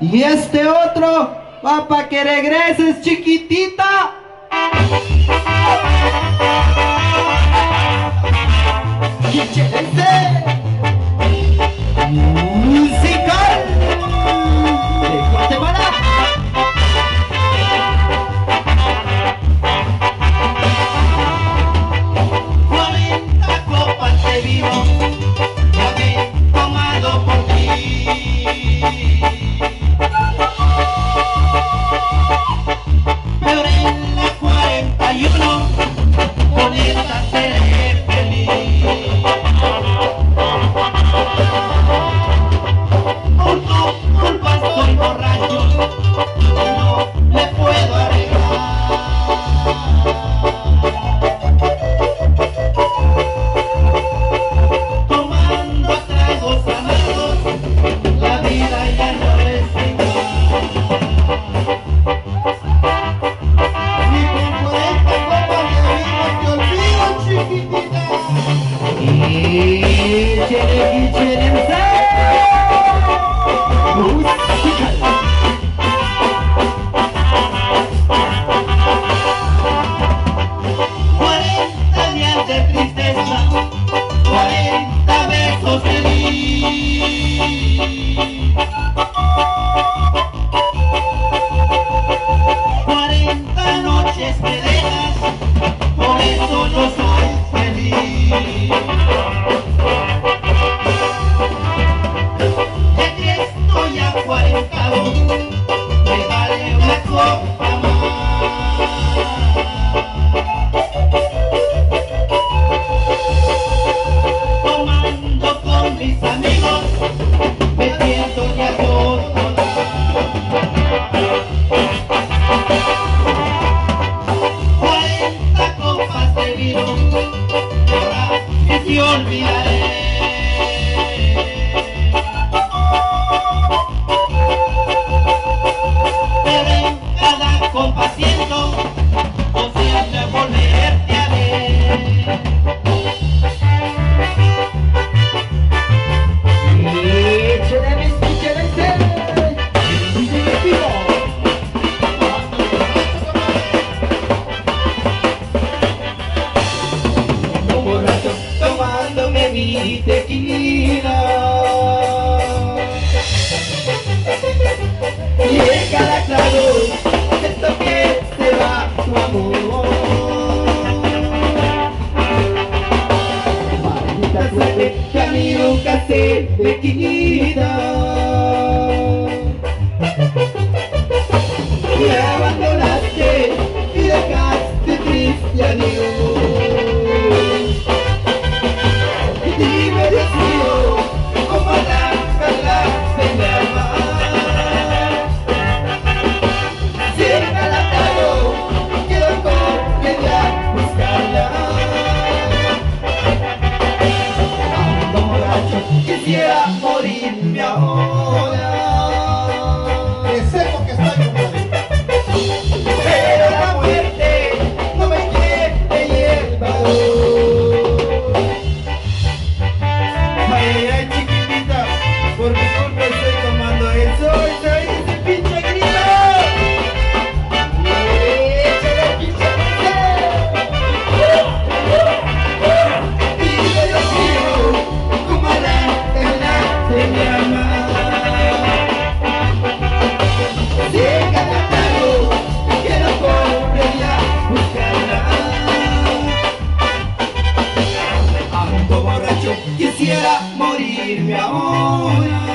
Y este otro va para que regreses, chiquitita. la suerte, camino casi de quinida. Y abandonaste y dejaste. quisiera morirme ahora.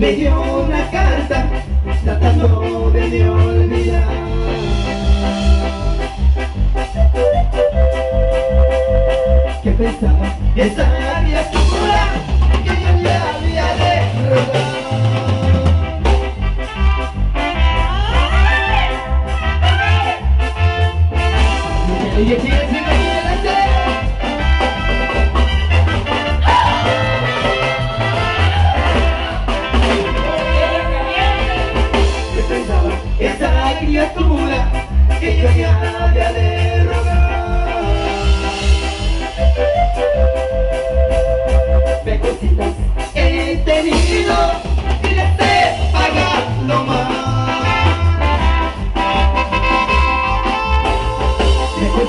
me dio una carta tratando de olvidar. ¿Qué pensaba? Esa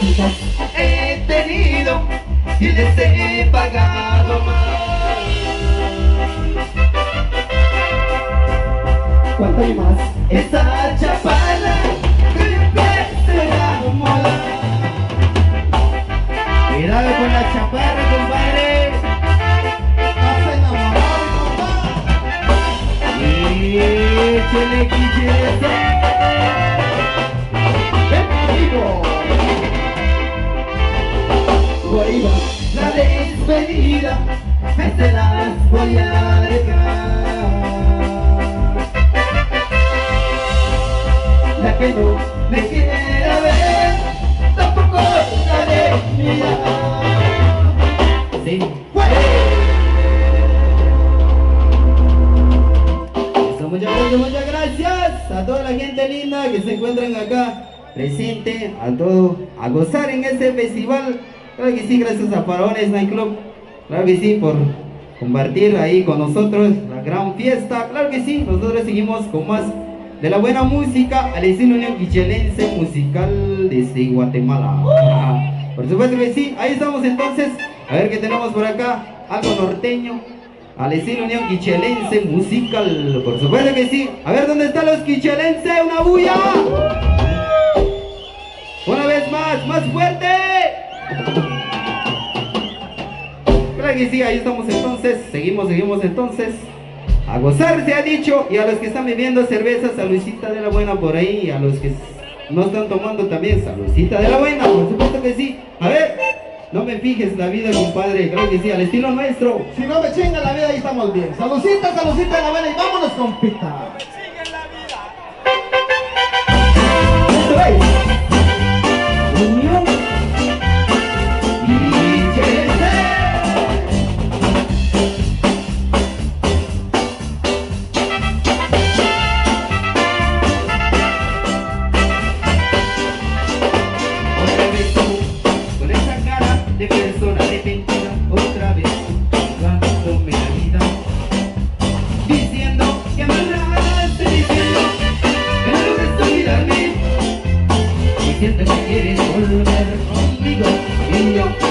He tenido y les he pagado más. ¿Cuánto hay más? Esa chaparra que le empiece a molar. Cuidado con la chaparra, compadre. Vas enamorado, compa. Échele, quichele, ¡Vivo! Despedida, me se las voy a dejar. La que no me quiera ver, tampoco la de mirar. Sí. Eso, muchas gracias, muchas gracias a toda la gente linda que se encuentran acá presente, a todo, a gozar en este festival. Claro que sí, gracias a Faraones Night Club. Claro que sí, por compartir ahí con nosotros la gran fiesta. Claro que sí, nosotros seguimos con más de la buena música al estilo neoquichelense musical desde Guatemala. Por supuesto que sí, ahí estamos entonces. A ver qué tenemos por acá. Algo norteño. Al estilo unión quichelense musical. Por supuesto que sí. A ver dónde están los quichelenses. Una bulla. Una vez más, más fuerte. Que sí, ahí estamos entonces. Seguimos, seguimos entonces. A gozar se ha dicho. Y a los que están bebiendo cerveza, saludcita de la buena por ahí. Y a los que no están tomando también, saludcita de la buena. Por supuesto que sí. A ver, no me fijes la vida, compadre. Claro que sí, al estilo nuestro. Si no me chinga la vida, ahí estamos bien. Salucita, salucita de la buena y vámonos con pita. Esto es que quieres volver conmigo, y